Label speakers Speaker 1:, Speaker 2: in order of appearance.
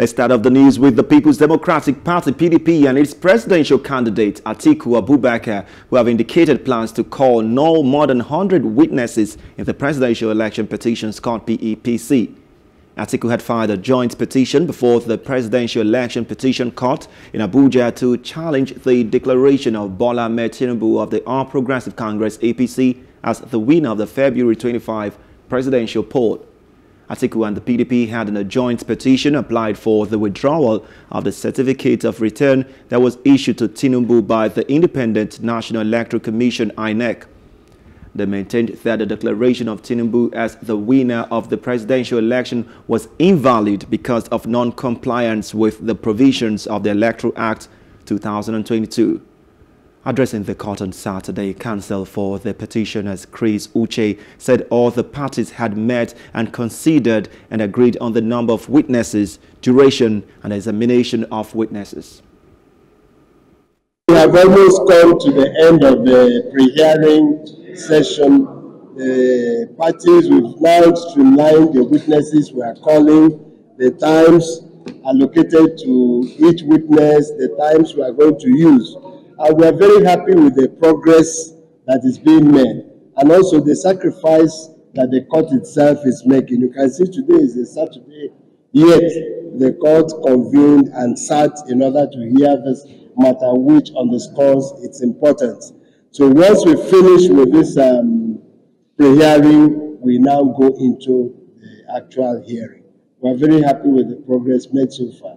Speaker 1: Let's start off the news with the People's Democratic Party PDP and its presidential candidate Atiku Abubakar who have indicated plans to call no more than 100 witnesses in the presidential election petitions called PEPC. Atiku had filed a joint petition before the Presidential Election Petition Court in Abuja to challenge the declaration of Bola Ahmed Tinubu of the All Progressive Congress APC as the winner of the February 25 presidential poll. Atiku and the PDP had in a joint petition applied for the withdrawal of the certificate of return that was issued to Tinubu by the Independent National Electoral Commission INEC. They maintained that the declaration of Tinubu as the winner of the presidential election was invalid because of non-compliance with the provisions of the Electoral Act 2022. Addressing the court on Saturday, counsel for the petitioners Chris Uche said all the parties had met and considered and agreed on the number of witnesses, duration and examination of witnesses.
Speaker 2: We have almost come to the end of the pre-hearing session. The parties, we've now streamlined the witnesses we are calling, the times allocated to each witness, the times we are going to use. And we are very happy with the progress that is being made and also the sacrifice that the court itself is making. You can see today is a Saturday, yet the court convened and sat in order to hear this matter, which underscores its importance. So once we finish with this um, pre-hearing, we now go into the actual hearing. We are very happy with the progress made so far.